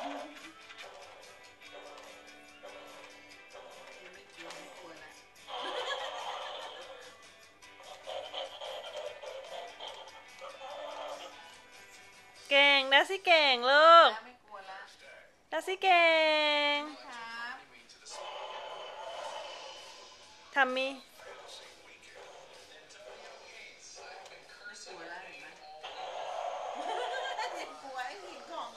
ไม่กินไม่ควรละเก่งนะสิเก่งลูกไม่กลัวละนะสิเก่งครับทำมีไม่กลัวละเห็นไหม เห็นกลัวไอ้หินของ